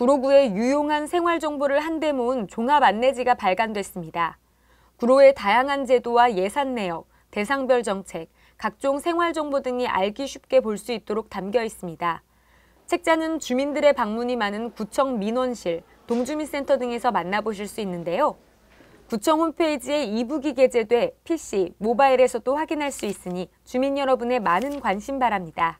구로구의 유용한 생활 정보를 한데 모은 종합 안내지가 발간됐습니다. 구로의 다양한 제도와 예산 내역, 대상별 정책, 각종 생활 정보 등이 알기 쉽게 볼 수 있도록 담겨 있습니다. 책자는 주민들의 방문이 많은 구청 민원실, 동주민센터 등에서 만나보실 수 있는데요. 구청 홈페이지에 이북이 게재돼 PC, 모바일에서도 확인할 수 있으니 주민 여러분의 많은 관심 바랍니다.